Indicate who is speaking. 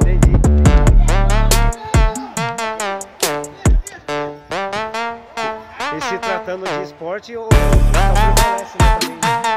Speaker 1: Entendi. E se tratando de esporte, ou... também.